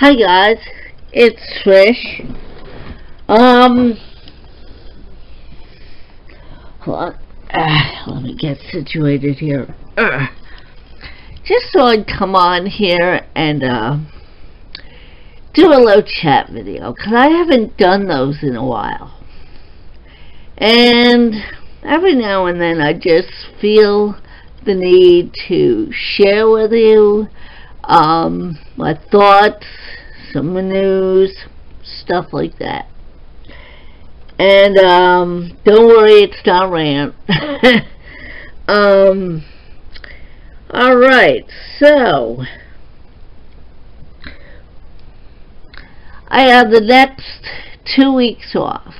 Hi guys, it's Trish. Um, hold on. Uh, let me get situated here. Uh, just so I'd come on here and uh, do a little chat video, because I haven't done those in a while. And every now and then I just feel the need to share with you um, my thoughts, some news, stuff like that. And um, don't worry, it's not rant. um, all right, so I have the next two weeks off,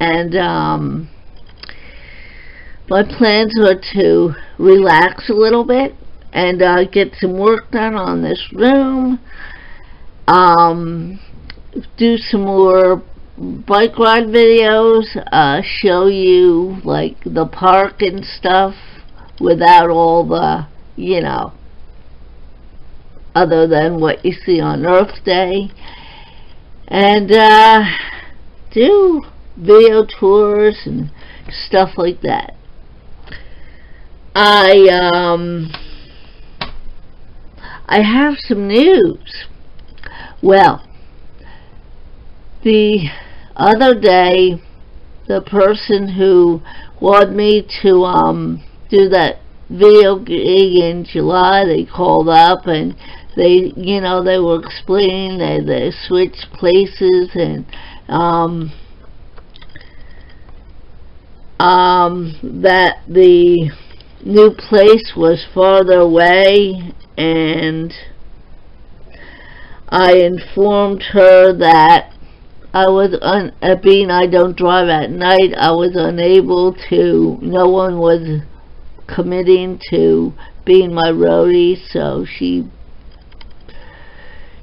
and um, my plans are to relax a little bit and uh, get some work done on this room. Um, do some more bike ride videos, uh, show you like the park and stuff without all the, you know, other than what you see on Earth Day. And uh, do video tours and stuff like that. I, um, I have some news. Well, the other day, the person who wanted me to um, do that video gig in July, they called up and they, you know, they were explaining that they switched places and um, um, that the new place was farther away and I informed her that I was un uh, being I don't drive at night I was unable to no one was committing to being my roadie so she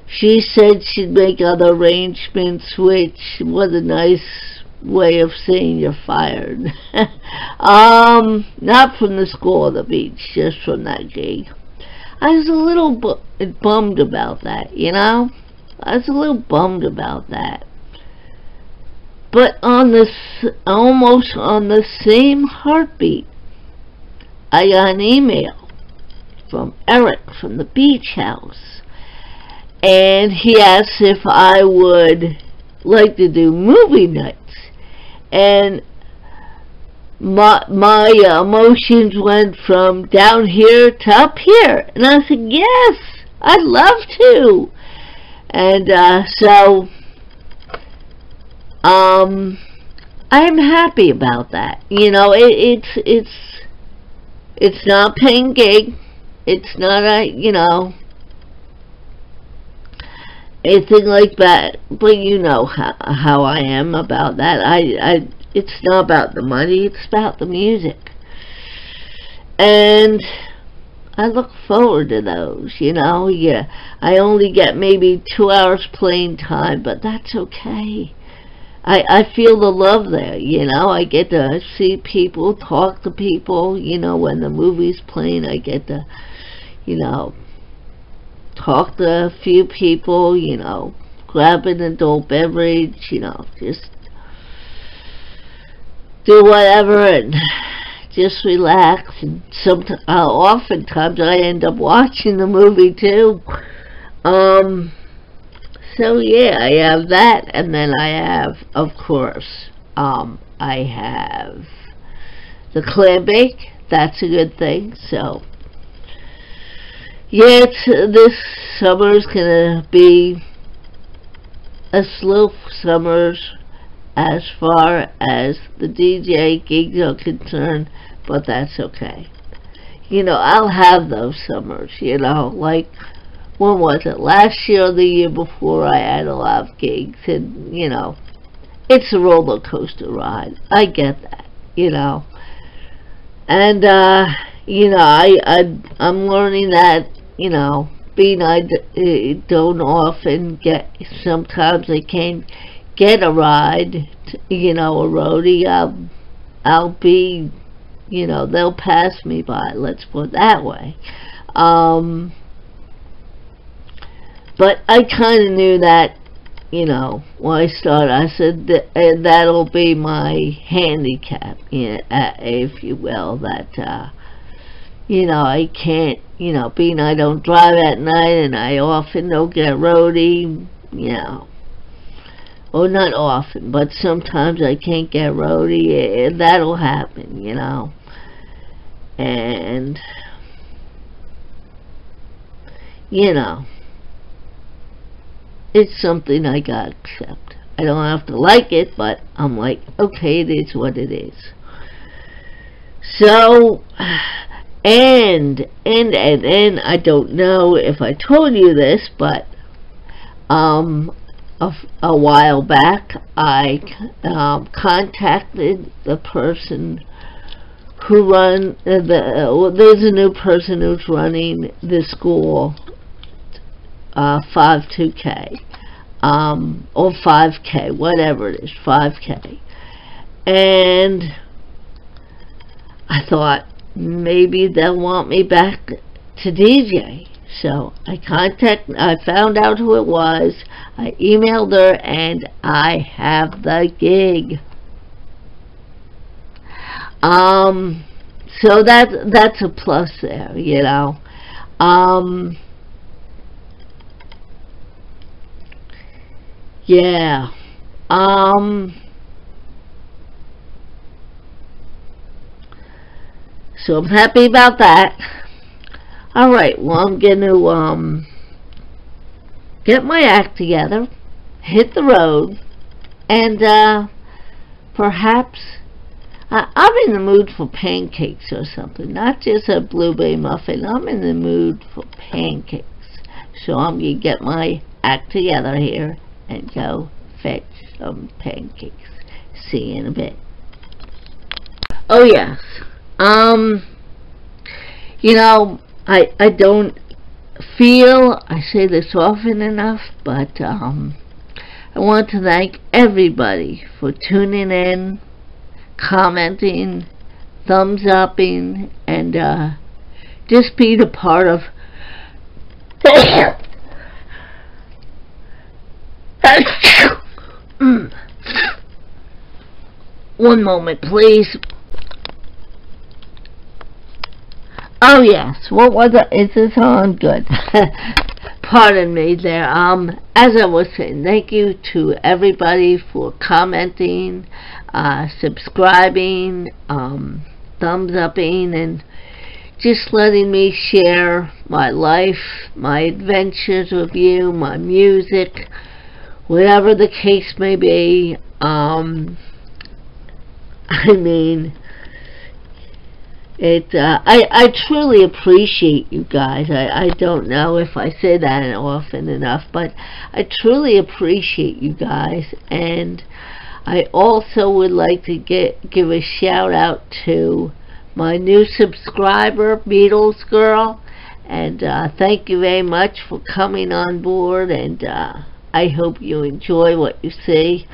she said she'd make other arrangements which was a nice way of saying you're fired. Um not from the school or the beach just from that gig I was a little bu bummed about that, you know? I was a little bummed about that. But on this, almost on the same heartbeat, I got an email from Eric from the beach house. And he asked if I would like to do movie nights. And my my emotions went from down here to up here. And I said yes I'd love to. And uh, so um I'm happy about that. You know it, it's it's it's not paying gig it's not a you know anything like that. But you know how, how I am about that. I, I it's not about the money, it's about the music. And I look forward to those, you know. Yeah, I only get maybe two hours playing time, but that's okay. I, I feel the love there, you know. I get to see people, talk to people, you know, when the movie's playing, I get to, you know, talk to a few people, you know, grab an adult beverage, you know, just do whatever and just relax. And some uh, oftentimes I end up watching the movie too. Um so yeah I have that. And then I have of course um I have the clam bake. That's a good thing. So yeah it's this summer's gonna be a slow summer's as far as the DJ gigs are concerned, but that's okay. You know, I'll have those summers, you know, like, when was it, last year or the year before I had a lot of gigs, and, you know, it's a roller coaster ride. I get that, you know. And, uh, you know, I, I, I'm learning that, you know, being I don't often get, sometimes I can't get a ride, you know, a roadie, I'll, I'll be, you know, they'll pass me by, let's put it that way. Um, but I kind of knew that, you know, when I started. I said that, uh, that'll be my handicap, uh, if you will, that, uh, you know, I can't, you know, being I don't drive at night and I often don't get roadie, you know, well, not often, but sometimes I can't get roadie, and that'll happen, you know, and, you know, it's something I gotta accept. I don't have to like it, but I'm like, okay, it is what it is. So, and, and, and, and, I don't know if I told you this, but, um, a, a while back, I um, contacted the person who run, uh, the, uh, well, there's a new person who's running the school, uh, 5-2K, um, or 5K, whatever it is, 5K. And I thought, maybe they'll want me back to DJ. So I contact, I found out who it was. I emailed her, and I have the gig. Um, so that that's a plus there, you know. Um, yeah. Um. So I'm happy about that. Alright, well I'm going to um, get my act together, hit the road, and uh, perhaps uh, I'm in the mood for pancakes or something, not just a blueberry muffin. I'm in the mood for pancakes. So I'm going to get my act together here and go fetch some pancakes. See you in a bit. Oh yes. Um, you know, I, I don't feel I say this often enough, but um, I want to thank everybody for tuning in, commenting, thumbs upping, and uh, just being a part of One moment, please. Oh yes, what was it? Is this on? Good. Pardon me there. Um, as I was saying, thank you to everybody for commenting, uh, subscribing, um, thumbs upping, and just letting me share my life, my adventures with you, my music, whatever the case may be. Um, I mean, it uh, I, I truly appreciate you guys. I, I don't know if I say that often enough, but I truly appreciate you guys. And I also would like to get give a shout out to my new subscriber, Beatles Girl. And uh, thank you very much for coming on board. And uh, I hope you enjoy what you see.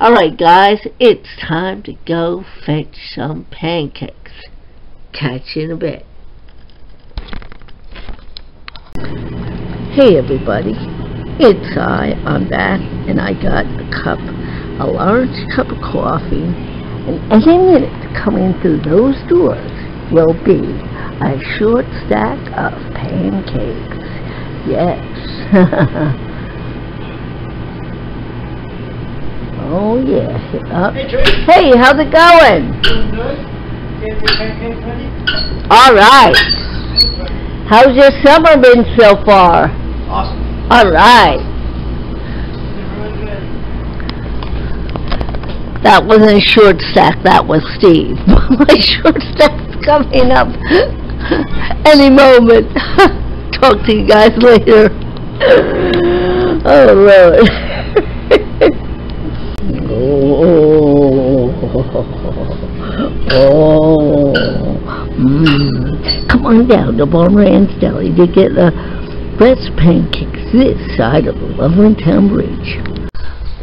Alright guys, it's time to go fetch some pancakes. Catch you in a bit. Hey everybody, it's I, I'm back, and I got a cup, a large cup of coffee, and any minute coming through those doors will be a short stack of pancakes. Yes. oh yeah. Uh, hey, how's it going? All right. How's your summer been so far? Awesome. All right. That wasn't a short stack, that was Steve. My short stack's coming up any moment. Talk to you guys later. oh, Lord. oh. Oh, mm. come on down to Rand's Deli to get the best pancakes this side of the Loveland Town Bridge.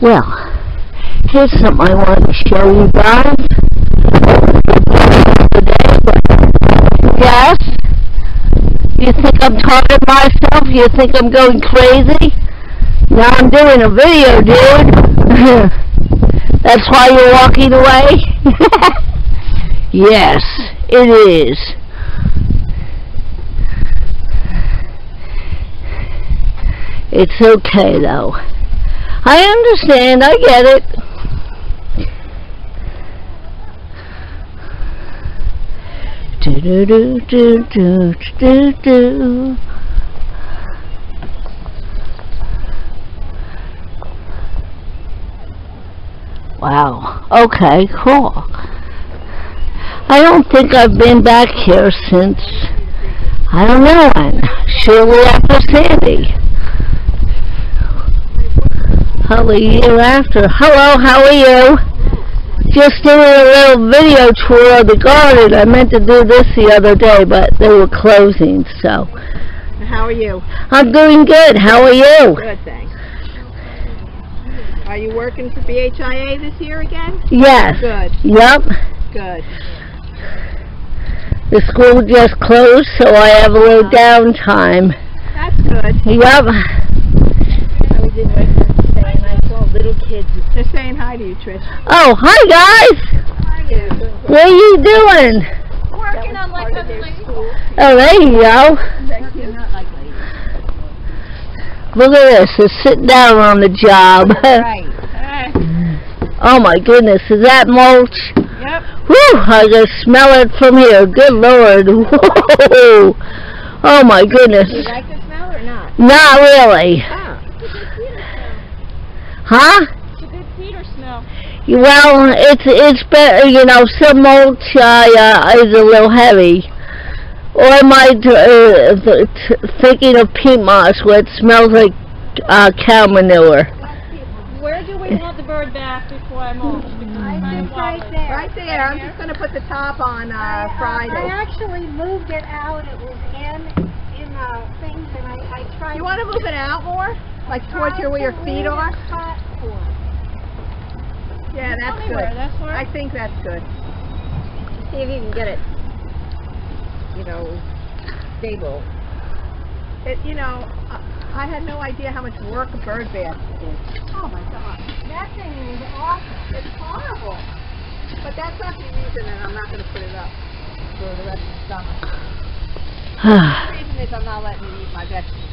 Well, here's something I want to show you guys. Yes? You think I'm talking to myself? You think I'm going crazy? Now I'm doing a video, dude. That's why you're walking away? yes, it is. It's okay, though. I understand. I get it. Do do do do do do do. Wow. Okay, cool. I don't think I've been back here since, I don't know when, shortly after Sandy. Probably year after. Hello, how are you? Just doing a little video tour of the garden. I meant to do this the other day, but they were closing, so. How are you? I'm doing good. How are you? Good, thanks. Are you working for BHIA this year again? Yes. Good, Yep. good. The school just closed, so I have a little uh-huh. downtime. That's good. Yep. I was in Western today and I saw little kids. They're saying hi to you, Trish. Oh, hi guys. How are you? What are you doing? Working on like a school. Oh, there you go. Thank you. Not like ladies. Look at this. They're sitting down on the job. Right. Oh my goodness, is that mulch? Yep. Whew, I can smell it from here. Good lord. Whoa. Oh my goodness. Do you like the smell or not? Not really. Ah. Huh? It's a good cedar smell. Well, it's it's better, you know. Some mulch uh, uh, is a little heavy, or am I uh, th- thinking of peat moss, where it smells like uh, cow manure? Where do we want the bird bath before I mulch? I think right there. Right there. I'm just going to put the top on uh, I, uh, Friday. I actually moved it out. It was in in uh, things, and I, I tried. You want to move it out more? Like towards tried here where your feet are? a spot for it. Yeah, that's good. where that's where. I think that's good. See if you can get it, you know, stable. It, you know, I, I had no idea how much work a bird bath is. Oh my God, That thing is awful. it's horrible. But that's not the reason, and I'm not going to put it up for the rest of the summer. The reason is I'm not letting you eat my vegetables.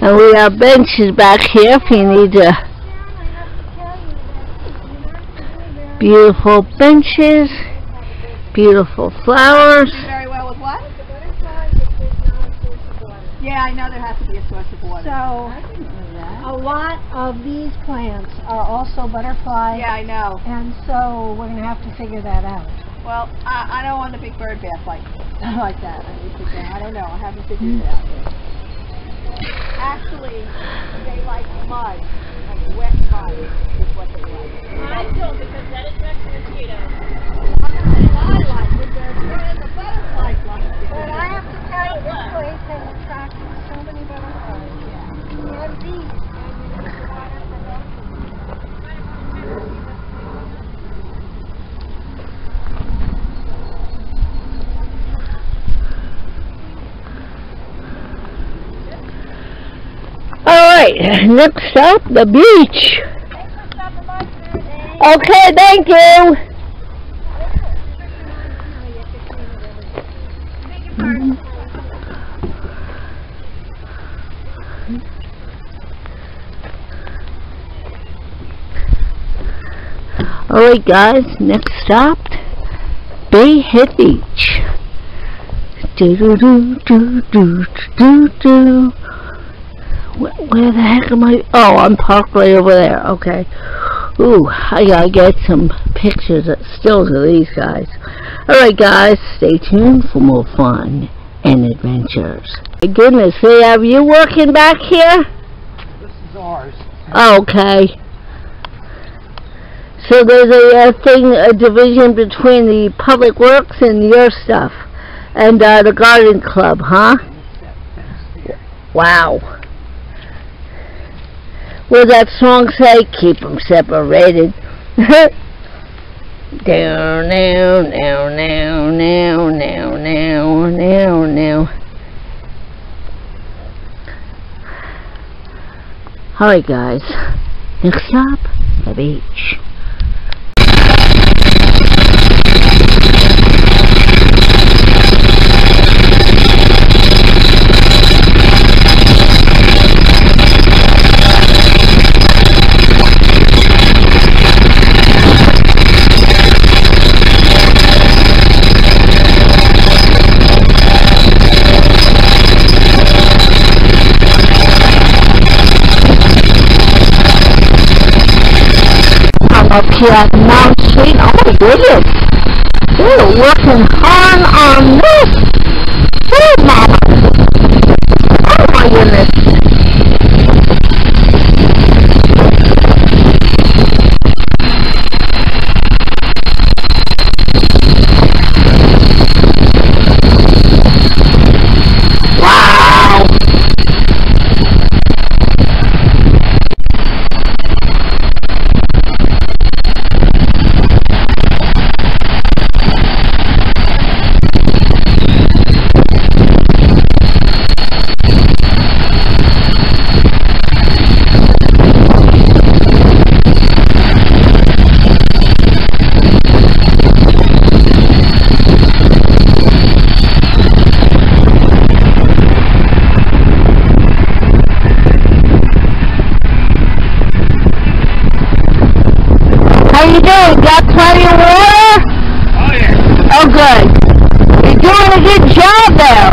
And we have benches back here if you need to. Sharon, I have to tell you that the American Blueberry Beautiful benches, beautiful flowers. Do very well with what? the butterflies is there's not a source of water. Yeah, I know there has to be a source of water. So a lot of these plants are also butterfly, yeah, I know. and so we're gonna have to figure that out. Well, I, I don't want a big bird bath like like that. I, need to, I don't know. I haven't figured it hmm. out yet. Actually, they like mud, like wet mud is what they like. I don't because that attracts mosquitoes. I like it. The, the butterflies like it. But I have to tell you, this place has attracted so many butterflies. And bees. And it's water for those. Next stop, the beach. Okay, thank you. Alright guys, next stop, Bay Head Beach. Do do do do do do do. Where, the heck am I? Oh, I'm parked right over there. Okay. Ooh, I gotta get some pictures, of, stills of these guys. Alright guys, stay tuned for more fun and adventures. My goodness, they have you working back here? This is ours. Okay. So there's a, uh thing, a division between the public works and your stuff, and uh, the garden club, huh? Wow. Does that song say? Keep 'em separated. down, down, down, down, down, down, down, down, down. Alright guys, next stop, the beach. Up here at Mount Street. Oh goodness. They're working hard on this. Oh mama. Oh my goodness. Wow. Got plenty of water? Oh yeah. Oh, good. You're doing a good job there.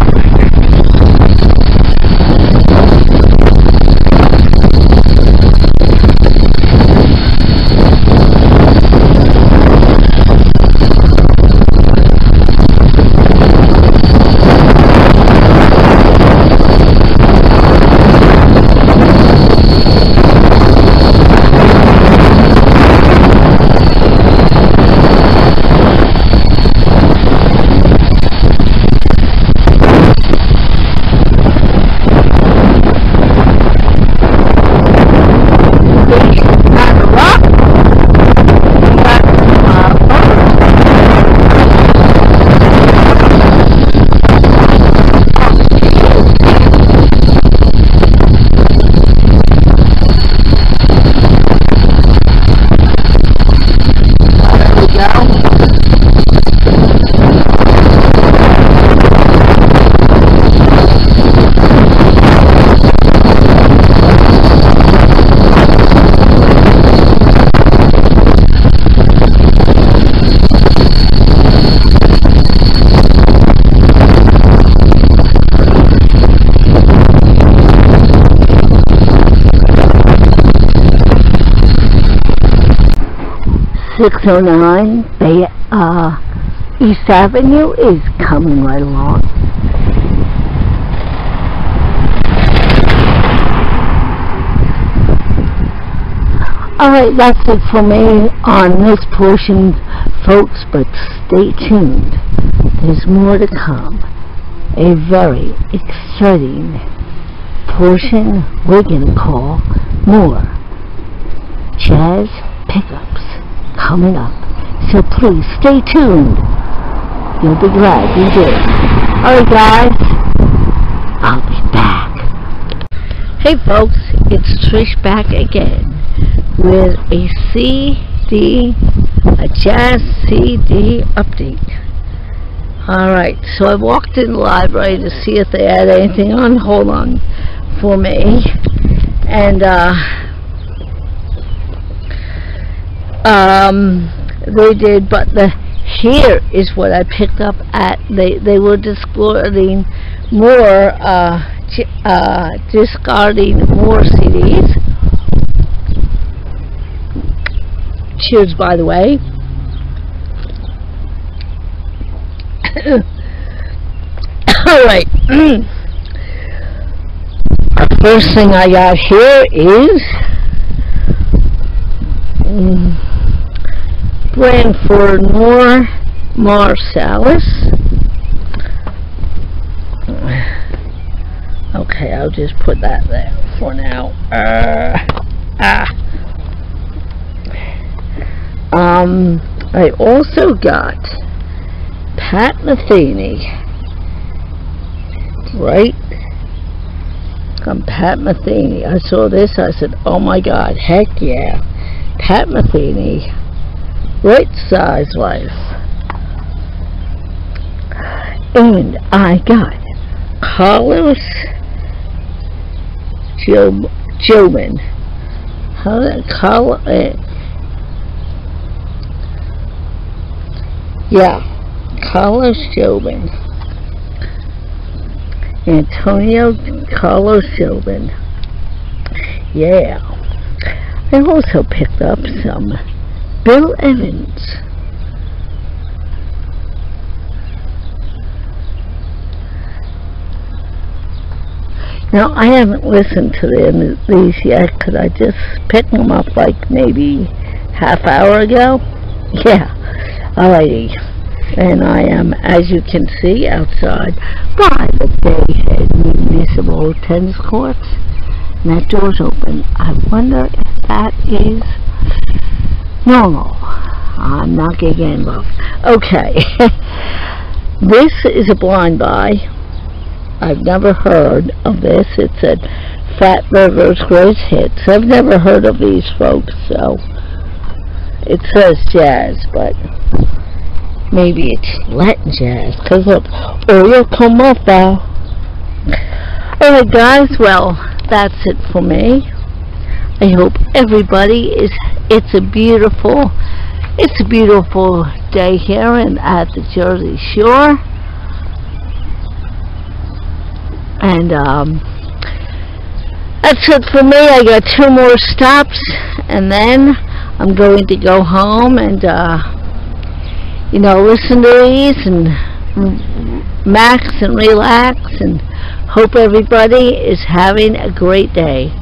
Got a rock. Got uh, There we go. Six oh nine Bay uh East Avenue is coming right along. Alright, that's it for me on this portion, folks, but stay tuned. There's more to come. A very exciting portion we're gonna call more jazz pickups coming up. So please stay tuned. You'll be glad you did. Alright guys, I'll be back. Hey folks, it's Trish back again with a CD, a jazz CD update. Alright, so I walked in the library to see if they had anything on. Hold on for me. And, uh, um, they did, but the here is what I picked up at. They they were discarding more, uh, uh, discarding more CDs. Cheers, by the way. All right. First thing I got here is mm, Branford more Marsalis. Okay, I'll just put that there for now. Uh, ah. Um, I also got Pat Metheny, right? I'm Pat Metheny. I saw this, I said, oh my god, heck yeah. Pat Metheny, right size wise And I got Carlos Job Jobim. How did Carl uh, Yeah, Carlos Jobim. Antonio Carlos Jobim. Yeah. I also picked up some Bill Evans. Now, I haven't listened to them, these yet because I just picked them up like maybe half hour ago. Yeah. Alrighty. And I am, as you can see, outside by the Bay Head Municipal Tennis Courts. And that door's open. I wonder if that is normal. I'm not getting involved. Okay. this is a blind buy. I've never heard of this. It said Fat Rivers Great Hits. I've never heard of these folks, so it says jazz, but maybe it's Latin jazz. Cause look, Oye como va. Alright guys, well, that's it for me. I hope everybody is, it's a beautiful, it's a beautiful day here and at the Jersey Shore. And, um, that's it for me. I got two more stops and then I'm going to go home and, uh, you know, listen to these and max and relax and hope everybody is having a great day.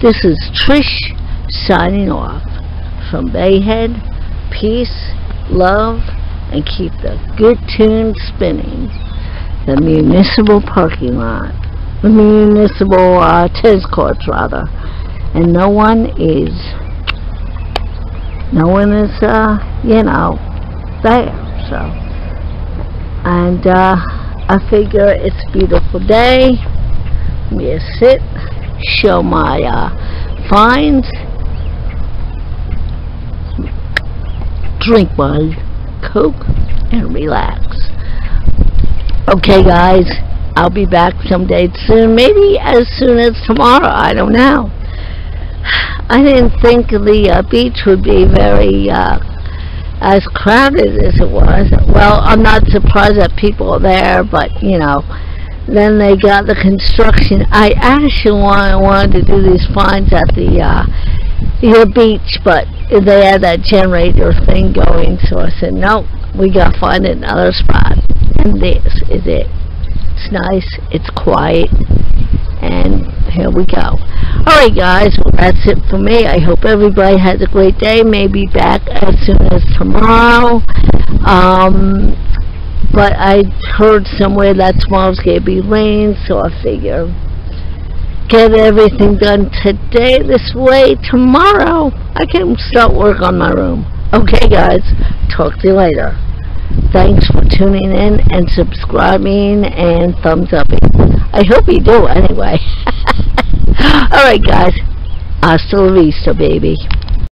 This is Trish signing off from Bay Head. Peace, love, and keep the good tune spinning. The municipal parking lot. The municipal uh, tennis courts, rather. And no one is, no one is, uh, you know, there. So, and uh, I figure it's a beautiful day. Me sit, show my uh, finds, drink my Coke, and relax. Okay, guys, I'll be back someday soon. Maybe as soon as tomorrow. I don't know. I didn't think the uh, beach would be very uh, as crowded as it was. Well, I'm not surprised that people are there, but, you know, then they got the construction. I actually wanted, wanted to do these finds at the uh, your beach, but they had that generator thing going, so I said, nope, we got to find another spot. And this is it. It's nice, it's quiet, and here we go. Alright guys, well that's it for me. I hope everybody has a great day. Maybe back as soon as tomorrow. Um, but I heard somewhere that tomorrow's going to be rain, so I figure get everything done today this way. Tomorrow, I can start work on my room. Okay guys, talk to you later. Thanks for tuning in and subscribing and thumbs upping. I hope you do anyway. Alright guys, hasta la vista baby.